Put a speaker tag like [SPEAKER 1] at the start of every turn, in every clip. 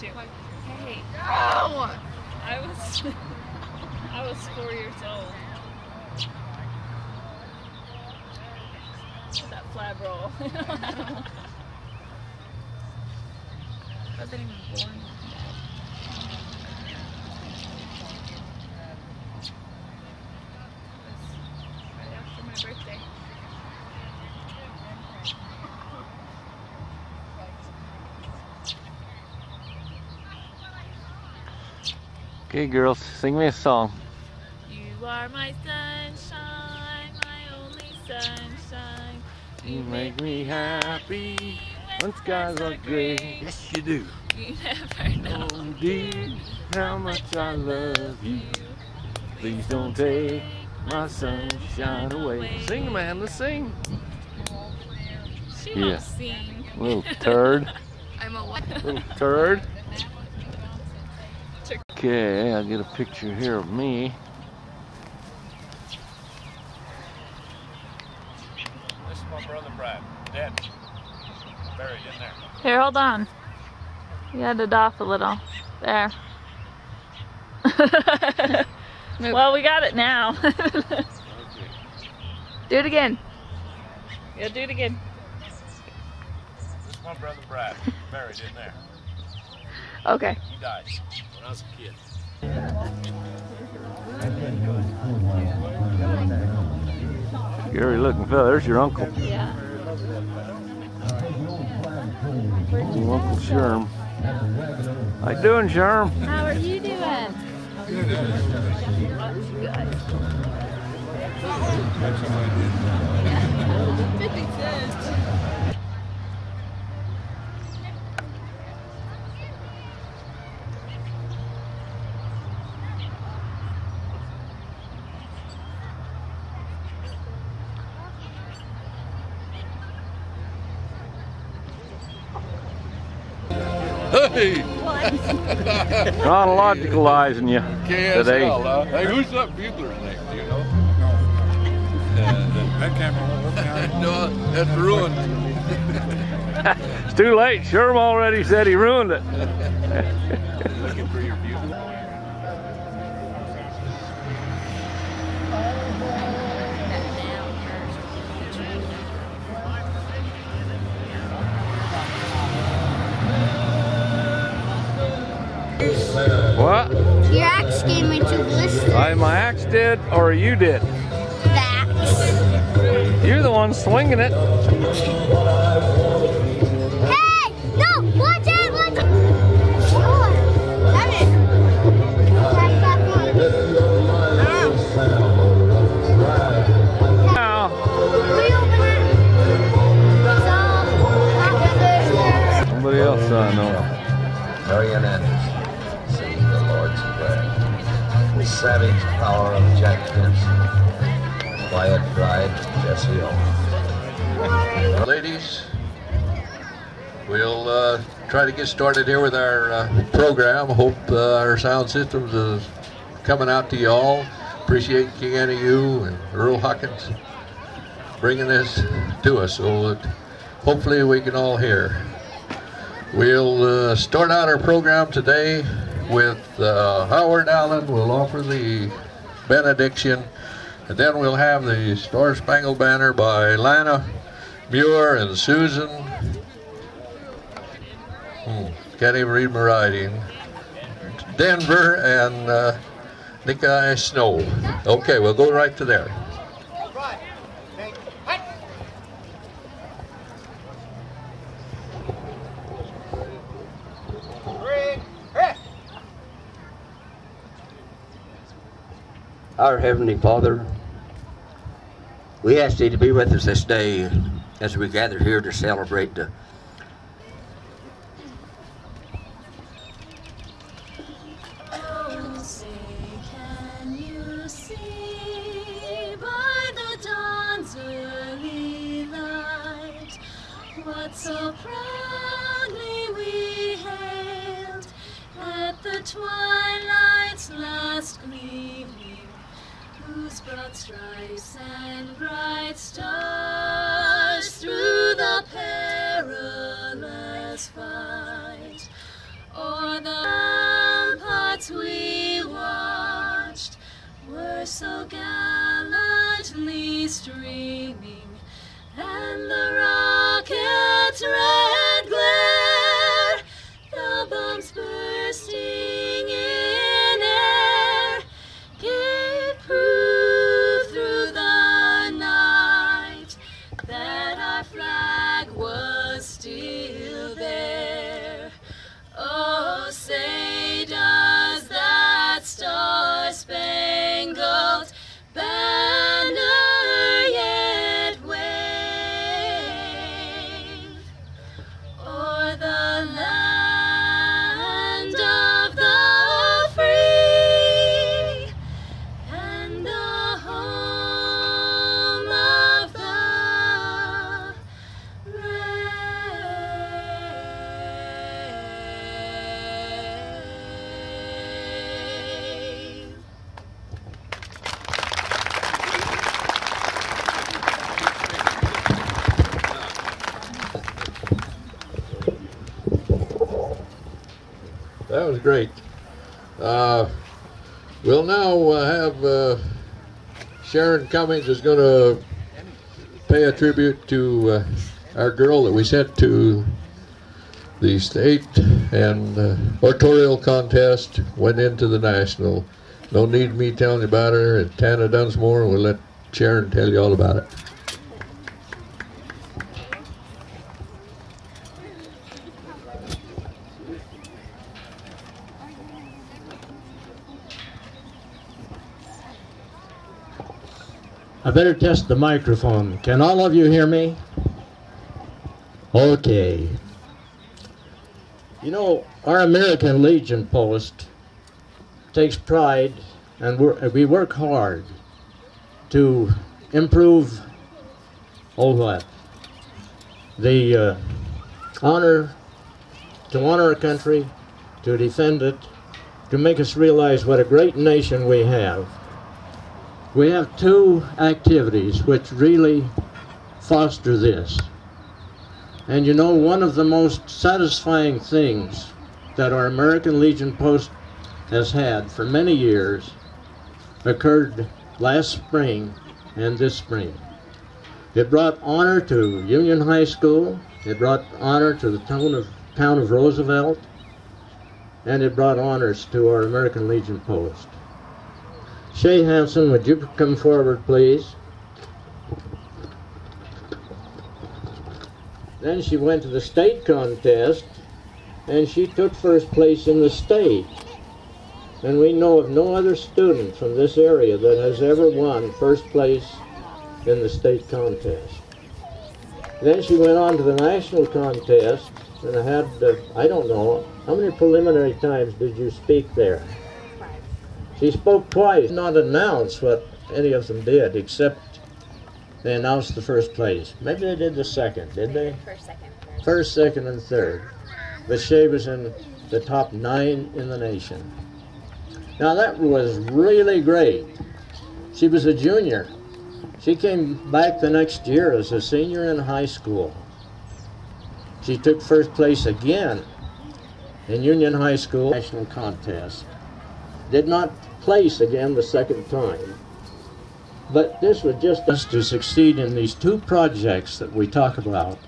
[SPEAKER 1] too.
[SPEAKER 2] Hey. Oh!
[SPEAKER 1] I was I was four years old. That flag roll.
[SPEAKER 2] I wasn't even born.
[SPEAKER 1] right after my birthday.
[SPEAKER 3] Okay, girls, sing me a song.
[SPEAKER 1] You are my sunshine, my only sunshine.
[SPEAKER 3] You make me happy when skies are gray. Yes, you do.
[SPEAKER 1] You never oh, know.
[SPEAKER 3] Oh, dear, how much I love you. Please don't take my sunshine away. Sing, man, let's sing.
[SPEAKER 1] She
[SPEAKER 3] Yeah.
[SPEAKER 1] won't sing.
[SPEAKER 3] Little turd,
[SPEAKER 2] I'm a what?
[SPEAKER 3] little turd. Okay, I'll get a picture here of me.
[SPEAKER 4] This is my brother Brad. Dead. Buried in there.
[SPEAKER 1] Here, hold on. You had it off a little. There. well, we got it now.
[SPEAKER 2] Do it again.
[SPEAKER 1] yeah, do it again.
[SPEAKER 4] This is my brother Brad. Buried in there.
[SPEAKER 2] Okay.
[SPEAKER 4] He died when I was a kid.
[SPEAKER 3] Scary looking fella. There's your uncle.
[SPEAKER 1] Yeah.
[SPEAKER 3] Your Uncle Sherm. How you doing, Sherm?
[SPEAKER 1] How are you doing?
[SPEAKER 5] Hey,
[SPEAKER 3] Chronologicalizing you today.
[SPEAKER 5] KSL, huh? Hey, who's that bugler's name? Do you know?
[SPEAKER 6] That camera won't work now.
[SPEAKER 5] no, that's ruined.
[SPEAKER 3] It's too late. Sherm already said he ruined it.
[SPEAKER 5] Looking for your bugler.
[SPEAKER 3] What?
[SPEAKER 7] Your axe gave me two blisters.
[SPEAKER 3] I, my axe did, or you did?
[SPEAKER 7] Axe.
[SPEAKER 3] You're the one swinging it.
[SPEAKER 8] Bride, Owens.
[SPEAKER 5] Ladies, we'll uh, try to get started here with our uh, program. Hope uh, our sound systems is coming out to y'all. Appreciate King you and Earl Hawkins bringing this to us so that hopefully we can all hear. We'll uh, start out our program today with uh, Howard Allen. We'll offer the benediction, and then we'll have the Star Spangled Banner by Lana Muir and Susan. Hmm, can't even read my writing. Denver and uh, Nikolai Snow. Okay, we'll go right to there.
[SPEAKER 8] Our Heavenly Father, we ask Thee to be with us this day as we gather here to celebrate the
[SPEAKER 9] Oh, say, That was
[SPEAKER 5] great. Uh, we'll now uh, have uh, Sharon Cummings is going to pay a tribute to uh, our girl that we sent to the state and uh, oratorial contest, went into the national. No need me telling you about her. Tana Dunsmore, we'll let Sharon tell you all about it.
[SPEAKER 6] I better test the microphone. Can all of you hear me? Okay. You know, our American Legion post takes pride and we work hard to improve all what? The uh, honor, to honor our country, to defend it, to make us realize what a great nation we have. We have two activities which really foster this. And you know, one of the most satisfying things that our American Legion Post has had for many years occurred last spring and this spring. It brought honor to Union High School, it brought honor to the town of, town of Roosevelt, and it brought honors to our American Legion Post. Shay Hanson, would you come forward, please? Then she went to the state contest, and she took first place in the state. And we know of no other student from this area that has ever won first place in the state contest. Then she went on to the national contest and I had, uh, I don't know, how many preliminary times did you speak there? She spoke twice, not announced what any of them did, except they announced the first place. Maybe they did the second, did they?
[SPEAKER 10] First, second.
[SPEAKER 6] First, second, and third. But Shay was in the top nine in the nation. Now that was really great. She was a junior. She came back the next year as a senior in high school. She took first place again in Union High School national contest. Did not place again the second time. But this was just us to succeed in these two projects that we talk about.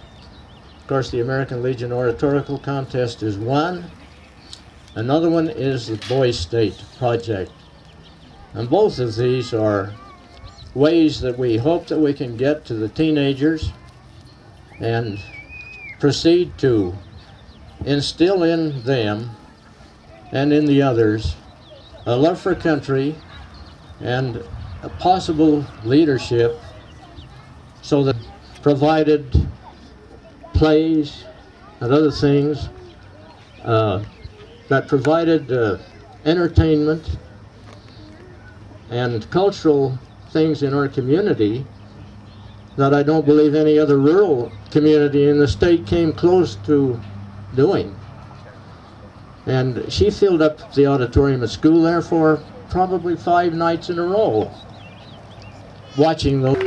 [SPEAKER 6] Of course, the American Legion Oratorical Contest is one. Another one is the Boy State Project. And both of these are ways that we hope that we can get to the teenagers and proceed to instill in them and in the others a love for country and a possible leadership so that provided plays and other things uh, that provided uh, entertainment and cultural things in our community that I don't believe any other rural community in the state came close to doing. And she filled up the auditorium at school there for probably five nights in a row, watching those.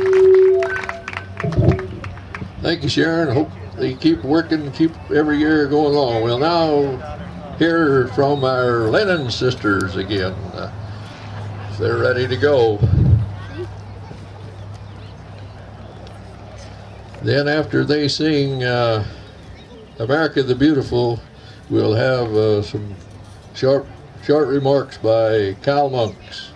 [SPEAKER 5] Thank you, Sharon. Hope they keep working, keep every year going along. We'll now hear from our Lennon sisters again. Uh, they're ready to go. Then after they sing uh, America the Beautiful, we'll have uh, some short, short remarks by Cal Monks.